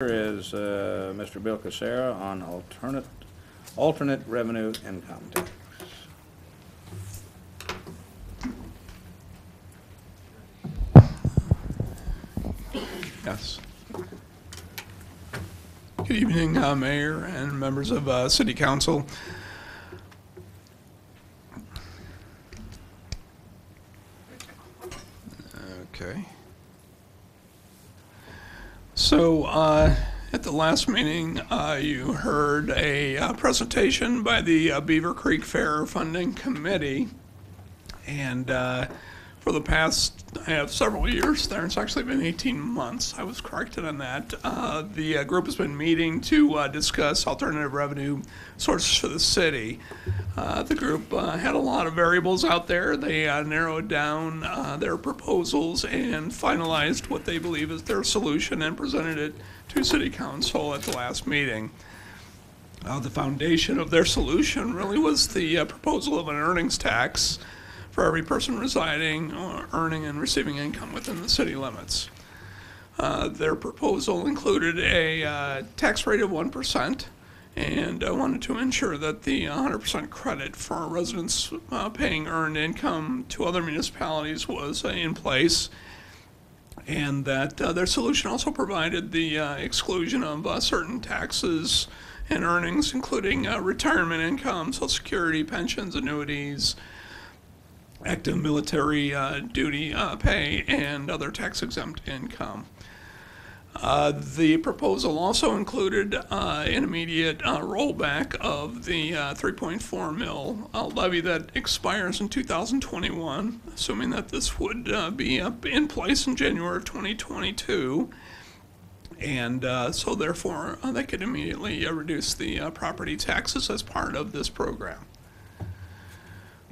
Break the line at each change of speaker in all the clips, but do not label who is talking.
is uh, Mr. Bill Kucera on alternate, alternate revenue income tax.
Yes. Good evening, uh, Mayor and members of uh, City Council. Okay. So, uh, at the last meeting, uh, you heard a uh, presentation by the uh, Beavercreek Fair Funding Committee. And uh, for the past, have several years there, it's actually been 18 months, I was corrected on that. Uh, The uh, group has been meeting to uh, discuss alternative revenue sources for the city. Uh, The group uh, had a lot of variables out there. They uh, narrowed down uh, their proposals and finalized what they believe is their solution and presented it to city council at the last meeting. Uh, The foundation of their solution really was the uh, proposal of an earnings tax for every person residing, earning, and receiving income within the city limits. Uh, Their proposal included a uh, tax rate of 1% and uh, wanted to ensure that the 100% credit for residents uh, paying earned income to other municipalities was uh, in place and that uh, their solution also provided the uh, exclusion of certain taxes and earnings, including retirement income, social security, pensions, annuities, active military uh, duty uh, pay, and other tax exempt income. Uh, The proposal also included uh, an immediate uh, rollback of the uh, 3.4 mil uh, levy that expires in 2021, assuming that this would uh, be in place in January of 2022. And uh, so therefore, uh, they could immediately uh, reduce the uh, property taxes as part of this program.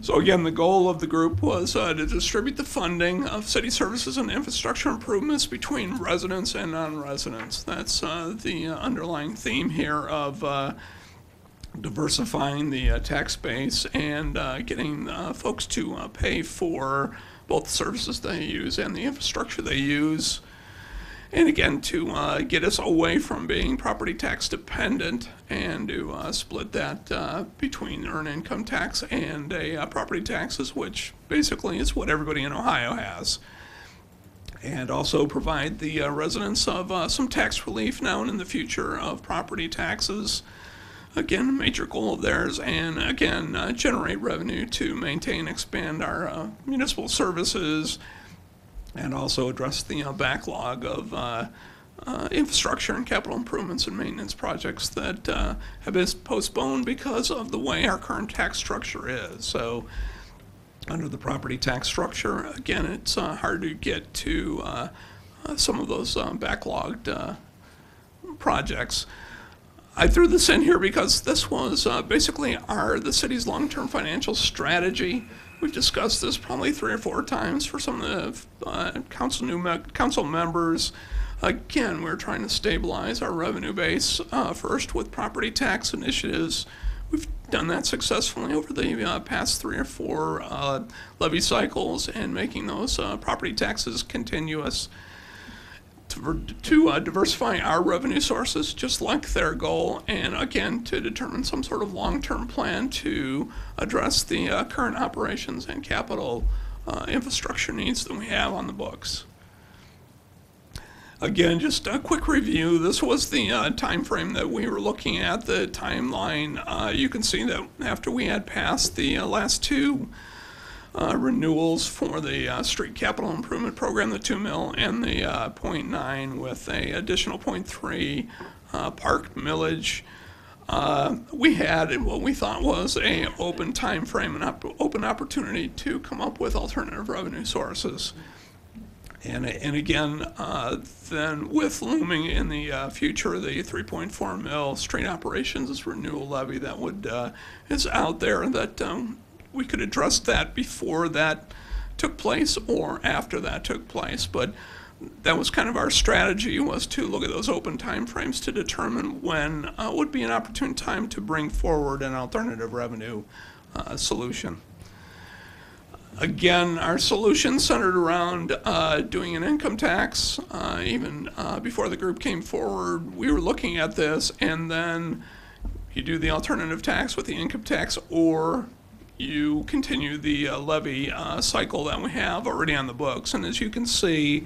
So again, the goal of the group was uh, to distribute the funding of city services and infrastructure improvements between residents and non-residents. That's uh, the uh, underlying theme here of uh, diversifying the uh, tax base and uh, getting folks to pay for both the services they use and the infrastructure they use. And again, to uh, get us away from being property tax dependent and to uh, split that uh, between earned income tax and a uh, property taxes, which basically is what everybody in Ohio has. And also provide the uh, residents of uh, some tax relief now and in the future of property taxes. Again, a major goal of theirs, and again, generate revenue to maintain, expand our municipal services, and also address the uh, backlog of uh, uh, infrastructure and capital improvements and maintenance projects that uh, have been postponed because of the way our current tax structure is. So, under the property tax structure, again, it's uh, hard to get to uh, some of those uh, backlogged projects. I threw this in here because this was basically our, the city's long-term financial strategy. We've discussed this probably three or four times for some of the uh, council new me- council members. Again, we're trying to stabilize our revenue base uh, first with property tax initiatives. We've done that successfully over the uh, past three or four uh, levy cycles and making those uh, property taxes continuous to, uh, diversify our revenue sources, just like their goal, and again, to determine some sort of long-term plan to address the uh, current operations and capital uh, infrastructure needs that we have on the books. Again, just a quick review. This was the uh, timeframe that we were looking at, the timeline. Uh, you can see that after we had passed the uh, last two uh, renewals for the uh, street capital improvement program, the two mil and the uh, 0.9 with a additional 0.3 uh, park millage. Uh, we had what we thought was a open time frame, an op- open opportunity to come up with alternative revenue sources. And, and again, uh, then with looming in the uh, future, the 3.4 mil street operations renewal levy that would uh, is out there that um, we could address that before that took place or after that took place. But that was kind of our strategy was to look at those open timeframes to determine when uh, would be an opportune time to bring forward an alternative revenue uh, solution. Again, our solution centered around uh, doing an income tax. Uh, Even uh, before the group came forward, we were looking at this, and then you do the alternative tax with the income tax, or you continue the uh, levy uh, cycle that we have already on the books. And as you can see,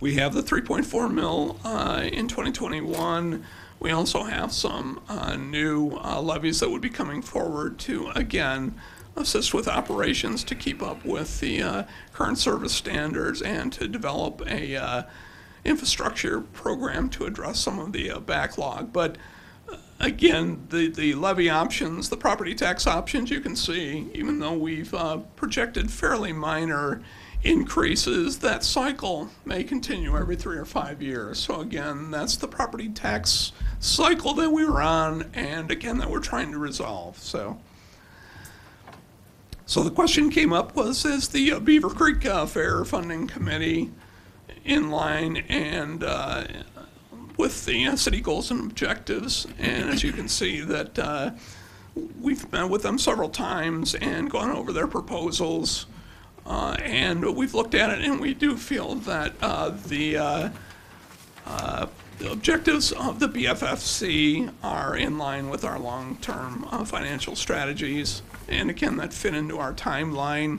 we have the 3.4 mil uh, in 2021. We also have some uh, new uh, levies that would be coming forward to, again, assist with operations to keep up with the uh, current service standards and to develop a infrastructure program to address some of the backlog. But again, the, the levy options, the property tax options, you can see, even though we've uh, projected fairly minor increases, that cycle may continue every three or five years. So again, that's the property tax cycle that we were on, and again, that we're trying to resolve, so. So the question came up was, is the uh, Beavercreek uh, Fair Funding Committee in line and uh, with the uh, city goals and objectives? And as you can see that uh, we've met with them several times and gone over their proposals. uh, And we've looked at it and we do feel that uh, the uh, uh, the objectives of the BFFC are in line with our long-term financial strategies, and again, that fit into our timeline.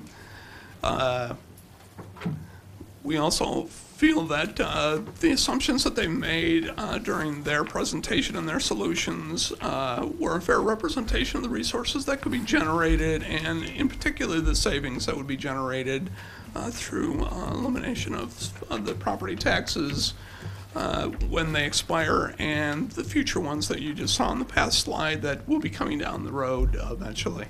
We also feel that uh, the assumptions that they made uh, during their presentation and their solutions uh, were a fair representation of the resources that could be generated, and in particular, the savings that would be generated uh, through uh, elimination of of the property taxes, uh, when they expire and the future ones that you just saw on the past slide that will be coming down the road eventually.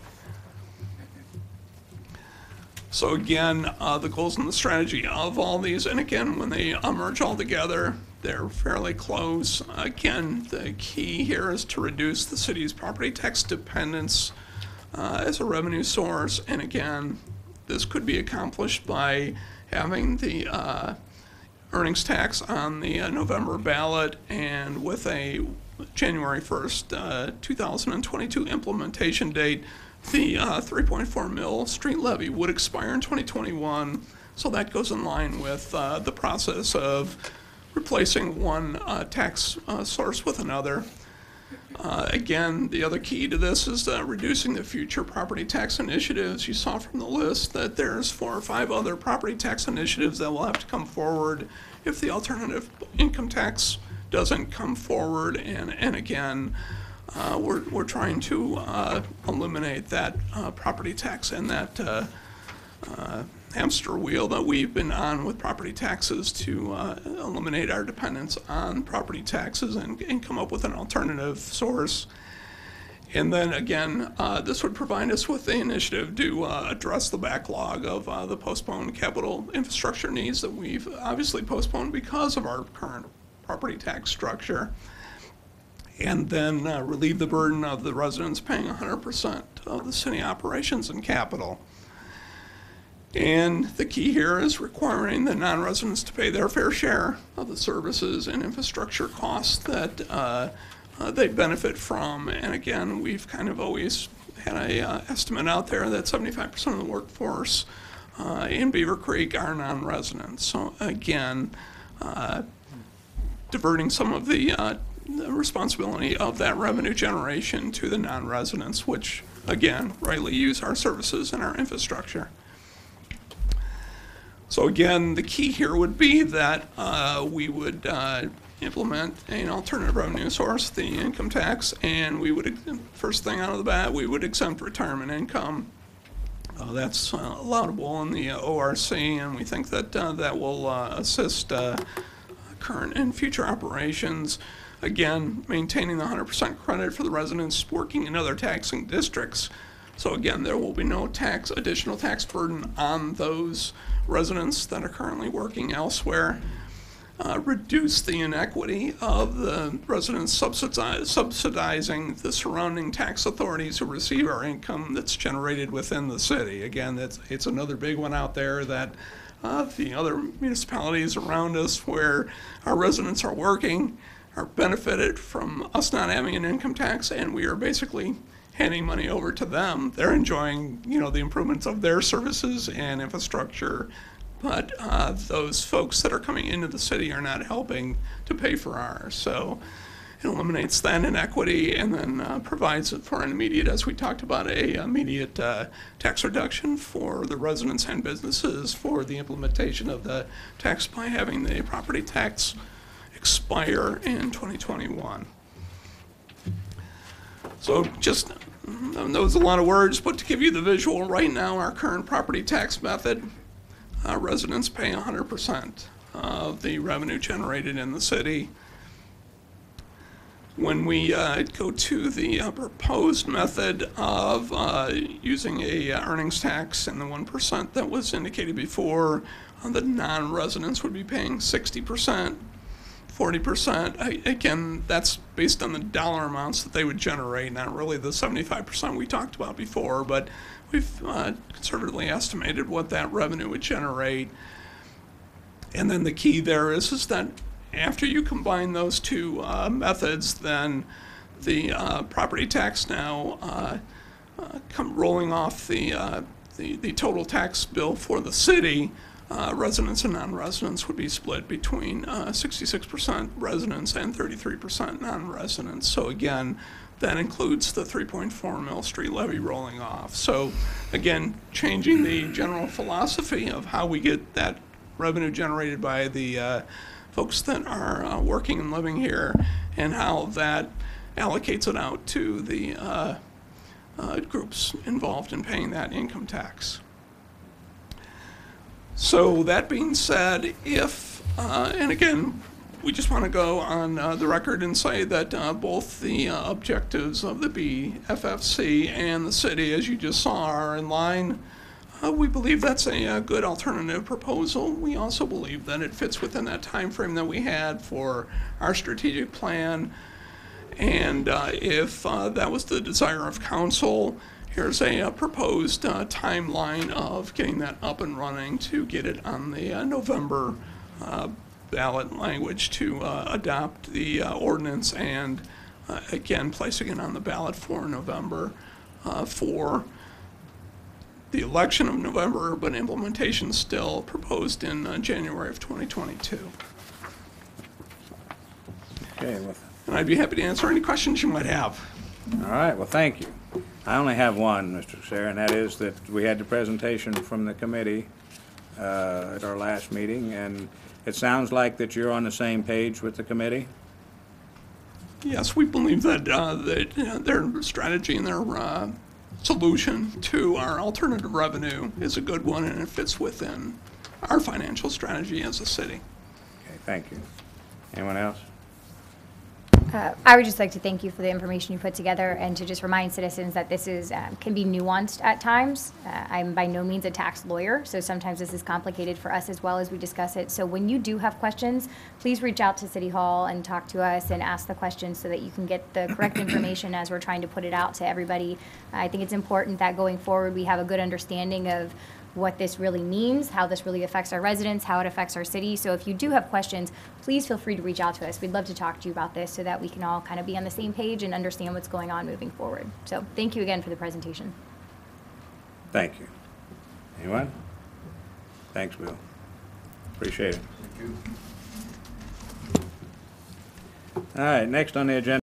So again, uh, the goals and the strategy of all these, and again, when they uh, merge all together, they're fairly close. Again, the key here is to reduce the city's property tax dependence uh, as a revenue source. And again, this could be accomplished by having the uh, earnings tax on the uh, November ballot and with a January 1st, uh, 2022 implementation date, the uh, 3.4 mil street levy would expire in 2021. So that goes in line with uh, the process of replacing one uh, tax uh, source with another. Uh, Again, the other key to this is reducing the future property tax initiatives. You saw from the list that there's four or five other property tax initiatives that will have to come forward if the alternative income tax doesn't come forward. And, and again, uh, we're, we're trying to uh, eliminate that uh, property tax and that uh, uh, hamster wheel that we've been on with property taxes to uh, eliminate our dependence on property taxes and, and come up with an alternative source. And then again, this would provide us with the initiative to address the backlog of the postponed capital infrastructure needs that we've obviously postponed because of our current property tax structure. And then uh, relieve the burden of the residents paying 100% of the city operations and capital. And the key here is requiring the non-residents to pay their fair share of the services and infrastructure costs that uh, uh, they benefit from. And again, we've kind of always had a uh, estimate out there that 75% of the workforce uh, in Beavercreek are non-residents. So again, uh, diverting some of the uh, the responsibility of that revenue generation to the non-residents, which again, rightly use our services and our infrastructure. So again, the key here would be that uh, we would uh, implement an alternative revenue source, the income tax, and we would, first thing out of the bat, we would exempt retirement income. Uh, That's uh, allowable in the ORC, and we think that uh, that will uh, assist current and future operations. Again, maintaining the 100% credit for the residents working in other taxing districts. So again, there will be no tax, additional tax burden on those residents that are currently working elsewhere. Uh, Reduce the inequity of the residents subsidizing the surrounding tax authorities who receive our income that's generated within the city. Again, that's, it's another big one out there that uh, the other municipalities around us where our residents are working are benefited from us not having an income tax, and we are basically handing money over to them. They're enjoying, you know, the improvements of their services and infrastructure. But uh, those folks that are coming into the city are not helping to pay for ours. So it eliminates that inequity and then uh, provides for an immediate, as we talked about, a immediate uh, tax reduction for the residents and businesses for the implementation of the tax by having the property tax expire in 2021. So just, mm, was a lot of words, but to give you the visual, right now, our current property tax method, uh, residents pay 100% of the revenue generated in the city. When we uh, go to the uh, proposed method of uh, using a earnings tax and the 1% that was indicated before, uh, the non-residents would be paying 60%. 40%, I- again, that's based on the dollar amounts that they would generate, not really the 75% we talked about before, but we've uh, conservatively estimated what that revenue would generate. And then the key there is, is that after you combine those two uh, methods, then the uh, property tax now uh, uh, come rolling off the, uh, the, the total tax bill for the city, uh, residents and non-residents would be split between uh, 66% residents and 33% non-residents. So again, that includes the 3.4 mil street levy rolling off. So again, changing the general philosophy of how we get that revenue generated by the folks that are uh, working and living here and how that allocates it out to the uh, uh, groups involved in paying that income tax. So that being said, if, uh, and again, we just want to go on uh, the record and say that uh, both the objectives of the BFFC and the city, as you just saw, are in line. Uh, we believe that's a, uh good alternative proposal. We also believe that it fits within that time frame that we had for our strategic plan. And uh, if uh, that was the desire of council, here's a, uh proposed uh, timeline of getting that up and running to get it on the November ballot language to adopt the ordinance and again placing it on the ballot for November for the election of November, but implementation still proposed in uh, January of 2022.
Okay, well,
And I'd be happy to answer any questions you might have.
all right, well, thank you. I only have one, Mr. Sarah, and that is that we had the presentation from the committee uh, at our last meeting, and it sounds like that you're on the same page with the committee?
Yes, we believe that, uh, that uh, their strategy and their uh, solution to our alternative revenue is a good one and it fits within our financial strategy as a city.
Okay, thank you. Anyone else?
Uh, I would just like to thank you for the information you put together and to just remind citizens that this is, um, can be nuanced at times. Uh, I'm by no means a tax lawyer, so sometimes this is complicated for us as well as we discuss it. So when you do have questions, please reach out to City Hall and talk to us and ask the questions so that you can get the correct information as we're trying to put it out to everybody. I think it's important that going forward, we have a good understanding of what this really means, how this really affects our residents, how it affects our city. So if you do have questions, please feel free to reach out to us. We'd love to talk to you about this so that we can all kind of be on the same page and understand what's going on moving forward. So thank you again for the presentation.
Thank you. Anyone? Thanks, Bill. Appreciate it. Thank you. All right, next on the agenda